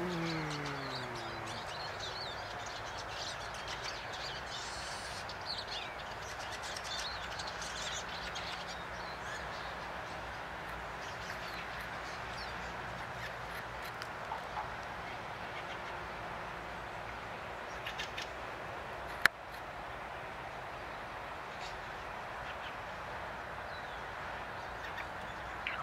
Mm.